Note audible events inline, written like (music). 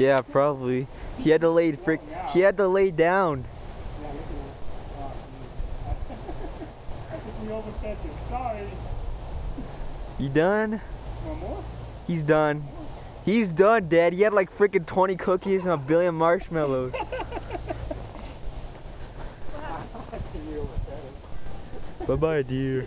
Yeah, probably. He had to lay frick. He had to lay down. You done? He's done. He's done, Dad. He had like freaking 20 cookies and a billion marshmallows. (laughs) Bye bye, dear.